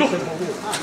あっ。